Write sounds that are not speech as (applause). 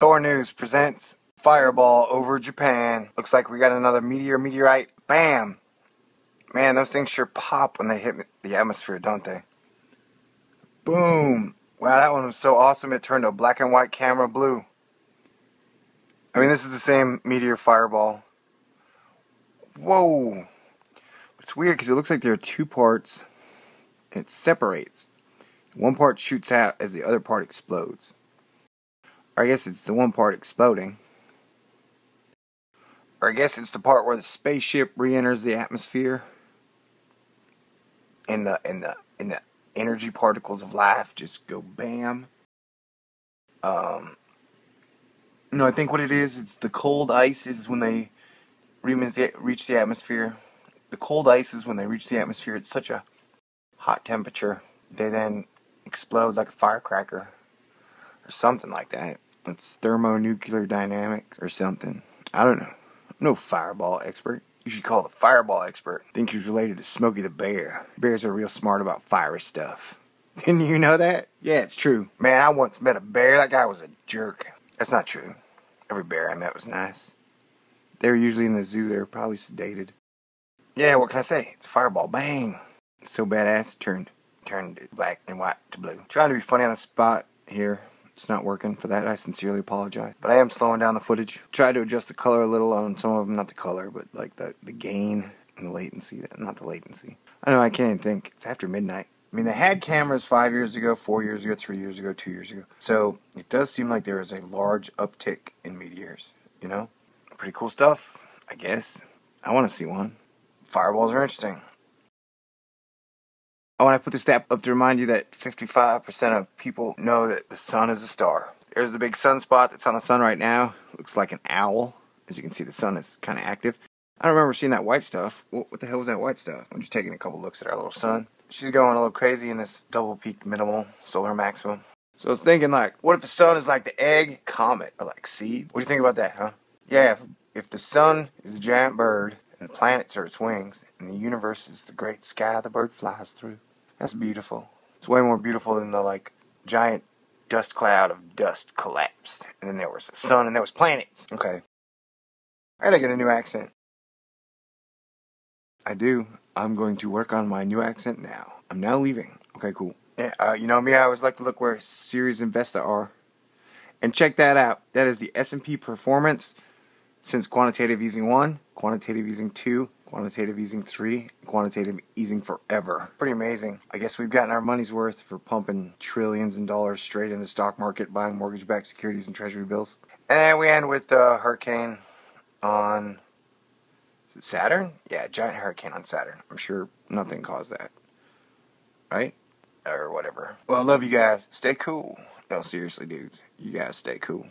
Thor News presents Fireball over Japan. Looks like we got another meteor, meteorite. Bam! Man, those things sure pop when they hit the atmosphere, don't they? Boom! Wow, that one was so awesome it turned a black and white camera blue. I mean, this is the same meteor fireball. Whoa! It's weird because it looks like there are two parts. It separates. One part shoots out as the other part explodes. Or I guess it's the one part exploding. Or I guess it's the part where the spaceship re-enters the atmosphere. And the and the and the energy particles of life just go bam. Um no, I think what it is, it's the cold ice is when they reach the atmosphere. The cold ice is when they reach the atmosphere. It's such a hot temperature. They then explode like a firecracker or something like that. It's thermonuclear dynamics or something. I don't know. I'm no fireball expert. You should call the fireball expert. think he's related to Smokey the Bear. Bears are real smart about fiery stuff. (laughs) Didn't you know that? Yeah, it's true. Man, I once met a bear. That guy was a jerk. That's not true. Every bear I met was nice. They were usually in the zoo. They were probably sedated. Yeah, what can I say? It's a fireball. Bang. So badass it turned turned black and white to blue. Trying to be funny on the spot here. It's not working. For that, I sincerely apologize. But I am slowing down the footage. Tried to adjust the color a little on some of them. Not the color, but like the, the gain and the latency. Not the latency. I know, I can't even think. It's after midnight. I mean, they had cameras five years ago, four years ago, three years ago, two years ago. So it does seem like there is a large uptick in meteors. You know? Pretty cool stuff, I guess. I want to see one. Fireballs are interesting. I want to put this stat up to remind you that 55% of people know that the sun is a star. There's the big sunspot that's on the sun right now. Looks like an owl. As you can see, the sun is kind of active. I don't remember seeing that white stuff. What, what the hell was that white stuff? I'm just taking a couple looks at our little sun. She's going a little crazy in this double peak minimal solar maximum. So I was thinking, like, what if the sun is like the egg comet or like seed? What do you think about that, huh? Yeah, if, if the sun is a giant bird and the planets are its wings and the universe is the great sky the bird flies through. That's beautiful. It's way more beautiful than the like giant dust cloud of dust collapsed. And then there was the sun and there was planets. Okay. I gotta get a new accent. I do. I'm going to work on my new accent now. I'm now leaving. Okay, cool. Yeah, uh, you know me, I always like to look where Sirius and Vesta are. And check that out. That is the S&P performance since quantitative easing 1, quantitative easing 2, quantitative easing 3, quantitative easing forever. Pretty amazing. I guess we've gotten our money's worth for pumping trillions in dollars straight in the stock market, buying mortgage-backed securities and treasury bills. And we end with a hurricane on Saturn? Yeah, giant hurricane on Saturn. I'm sure nothing caused that. Right? Or whatever. Well, I love you guys. Stay cool. No, seriously, dudes. You guys stay cool.